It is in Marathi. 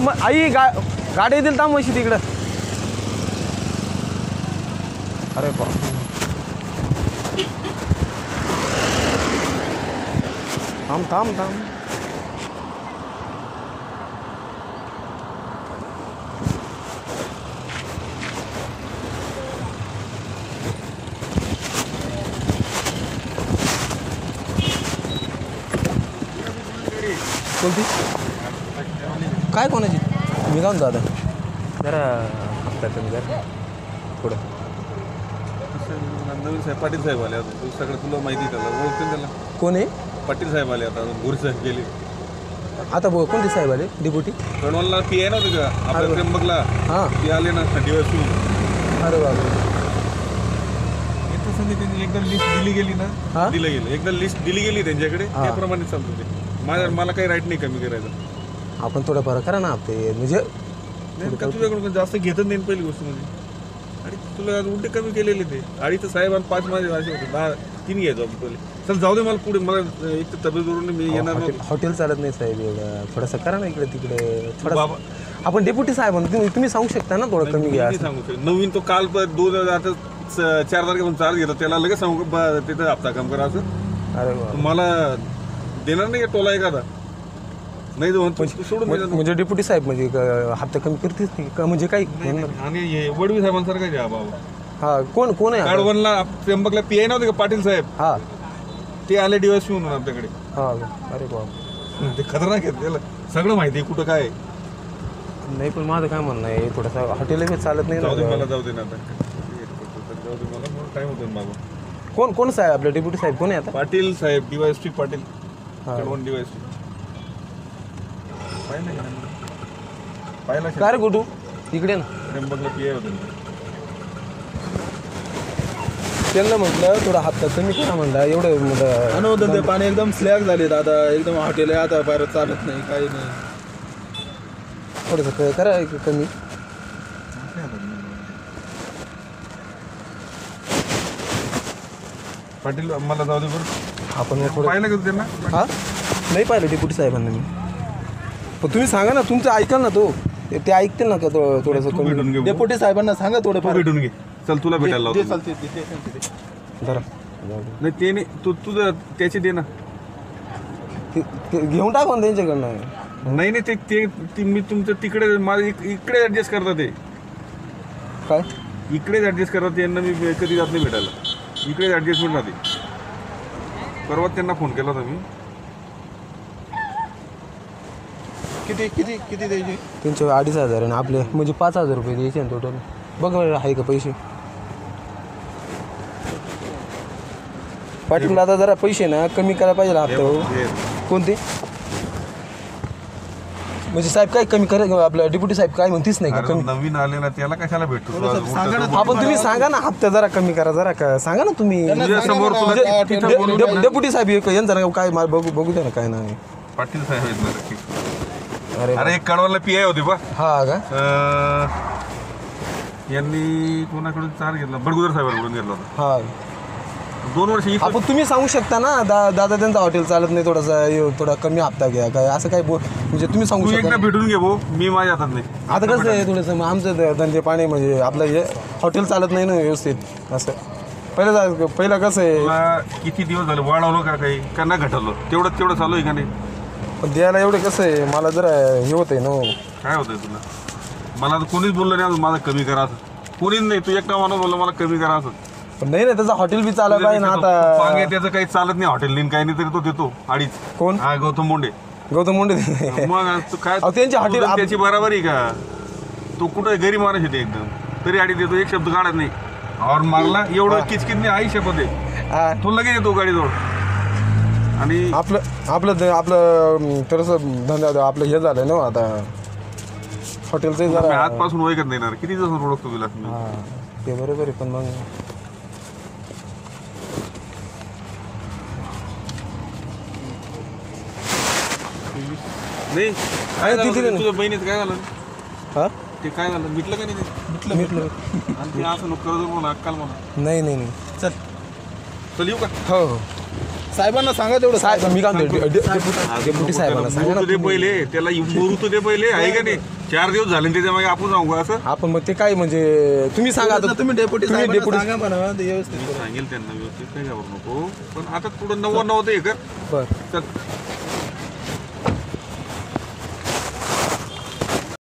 मग आई गा गाडी दिल थांब म्हशी तिकडं. अरे बा थांब थांब थांब. कोणती? काय कोणाची मी जाऊन दादा जरा हप्ता कमी कर पुढं. नवीन साहेब पाटील साहेब आले आता. तू सगळं तुला माहिती आहे त्याला ओळखते ना त्याला कोण आहे? पाटील साहेब आले आता साहेब गेले. आता बो कोणते साहेब आले? डिप्युटी? रणवालला पी आहे नव्हते का आपल्या त्र्यंबकला. हां. ते आले ना दिवस अरे बाबा येतं समितीने एकदा लिस्ट दिली गेली हा? ना दिलं गेलं. एकदा लिस्ट दिली गेली त्यांच्याकडे हा. त्याप्रमाणे चालतं ते. माझ्या मला काही राईट नाही कमी करायचं. आपण थोडंफार करा ना हप्ते म्हणजे तुझ्याकडून जास्त घेतच नाही पहिली गोष्ट म्हणजे. आणि तुला उलटे कमी केलेले ते. अडीच साहेब आणि पाच माझे असे होते. दहा तीन घ्यायचो आपण पहिले. चल जाऊ दे मला पुढे. मला एक तर तब्येतवरून मी येणार हॉटेल नव्हतो. हॉटेल चालत नाही साहेब एवढं. थोडंसं करा ना इकडे तिकडे. थोडं बाबा आपण डेप्युटी साहेब म्हणतो तुम्ही तुम्ही सांगू शकता ना थोडं कमी घ्या नाही सांगू शकत. नवीन तो काल पण दोन आता च- चार तारखेपासून चार घेतो त्याला लगेच सांगू का बा, तिथं हप्ता काम करा असं. अरे वा. मला देणार नाही का टोला एखादा नाही तू तू सोडून दे ना. म्हणजे डेप्युटी साहेब म्हणजे क- हप्ता कमी करतेच नाही का? म्हणजे काही आणि हे वडवी साहेबांसारखं घ्या बाबा हा कोण कोण आहे? काळवणला त्र्यंबकला पी आय नव्हते का? पाटील साहेब. हा. ते आले दिवस म्हणून आपल्याकडे हा अरे बाबा ते खतरनाक आहेत त्याला. सगळं माहिती आहे कुठं काय आहे. नाही पण माझं काय म्हणणं आहे थोडंसं हॉटेल चालत नाही जाऊ दे ना मला जाऊ दे ना आता. जाऊ दे मला मला टाइम होतो ना बाबा. कोण कोण साहेब? आपलं डेप्युटी साहेब कोण आहे आता? पाटील साहेब डीवायएसपी पाटील. हा. कळवण डीवायएसपी पाहिलं का? पाहिलं का? काय रे गुडू इकडे ना. त्र्यंबकला होते. त्यांना म्हटलं थोडा हप्ता कमी करा म्हणला एवढं म्हटलं. अनुमोदन ते पाणी एकदम स्लॅग झाले आता एकदम हॉटेल आहे आता बाहेर चालत नाही काही नाही. थोडंसं क- करा एक कमी. पाटील मला जाऊ दे बरं. आपण मग थोडं पाहिलं का तू त्यांना? हा? नाही पाहिलं डेप्युटी साहेबांना मी. पण तुम्ही सांगा ना तुमचं ऐकाल ना तो. ते- ते ऐकतील ना का थोडं थोडंसं तू कमी. भेटून घे भाऊ. डेप्युटी साहेबांना सांगा तू थोडंफार भेटून घे. चल तुला भेटायला लावतो. धरा. नाही ते नाही. तू तुझं त्याची दे ना. ते- ते घेऊन टाका ना त्यांच्याकडनं. नाही नाही ते ते ते मी तुमचं तिकडे माझं इक- इकडे ऍडजस्ट करता ते. काय? इकडेच ऍडजस्ट करतात ते यांना मी कधी जात नाही भेटायला. इकडेच ऍडजस्टमेंट राहते. परवा त्यांना फोन केला होता मी. किती किती किती द्यायचे? त्यांचे अडीच हजार आणि आपले. म्हणजे पाच हजार रुपये द्यायचे ना टोटल बघ बरं आहे का पैसे? पाटील आता जरा पैसे ना कमी करायला पाहिजे ना हप्ता कोणते? म्हणजे साहेब काय कमी करा आपलं डेप्युटी साहेब काय म्हणतीच नाही का कमी? नवीन आले ना त्याला कशाला भेटतो ना. आपण तुम्ही सांगा ना हप्ता जरा कमी करा जरा का सांगा ना तुम्ही. समोर तुला तिथं डेप्युटी साहेब यांचं ना काय मला बघू बघू द्या ना काय नाही पाटील साहेब आहेत ना. अरे अरे एक कडवाला पी आय होती बा हा का? यांनी कोणाकडून चार घेतला? बडगुदर साहेबांकडून घेतला होता. हा. दोन वर्ष इथं आपण तुम्ही सांगू शकता ना दा दादा त्यांचं हॉटेल चालत नाही थोडासा थोडा कमी हप्ता घ्या काय असं काय बोल म्हणजे तुम्ही सांगू तू शकता एकदा भेटून घे भाऊ मी माझ्या हातात नाही. आता कसं आहे थोडंसं आमचं ध- धंदे पाणी म्हणजे आपलं हे हॉटेल चालत नाही ना व्यवस्थित असं. पहिलं जा- पहिलं कसं आहे? तुला किती दिवस झाले वाढवलं का काही? का ना घटवलं तेवढं तेवढं चालू आहे का नाही? पण द्यायला एवढं कसं आहे मला जरा हे होत आहे ना हो. काय होतंय तुला? मला तर कोणीच बोललं नाही अजून माझं कमी करा असं. कोणीच नाही तू एकटा माणूस बोलला मला कमी करा असं. पण नाही ना त्याचं हॉटेल बी चालत आहे ना पांगे आता त्याचं काही चालत नाही हॉटेल नाही काही नाही तरी तो देतो अडीच कोण? हा गौतम मुंडे गौतम मुंडे मग तू काय अहो, त्यांचे हॉटेल- त्याची बराबरी का? तो कुठं गरीब माणूस येते एकदम. तरी अडीच देतो एक शब्द काढत नाही. और मारला एवढं किचकिच नाही आई शपथ आहे. हा. तो लगेच येतो गाडीजवळ. आणि आपलं आपलं ध- आपलं थोडंसं धंदा आपलं हे झालं ना हो आता. हॉटेलचं मी जरा आजपासून ओळखत नाही ना किती दिवस ओळखतो तुला मी हा ते बरोबर आहे पण मग नाही काय तिथे झालं. तुझ्या बहिणीचं काय झालं? हा? ते काय झालं? मिटलं का नाही ते? मिटलं आणि ते असं नको करत मला अक्काल मला नाही नाही नाही. चल. चल येऊ का? हो. हो साहेबांना सांगा तेवढं. साहेब मी काय म्हणतो, डे- डे- डेप्युटी डेप्युटी साहेबांना सांगा ना मरू तर दे तुम्ही. पहिले त्याला मरू दे पहिले आहे का नाही? चार दिवस झाले आणि त्याच्यामागे आपण जाऊ का असं? आपण मग ते काय म्हणजे तुम्ही सांगा आता. तुम्ही डेप्युटी साहेबांना सांगा म्हणा ते व्यवस्थित सांगेल त्यांना व्यवस्थित काही घाबरू नको. पण आता थोडं नव्वद नव्वद हे कर. बर. चल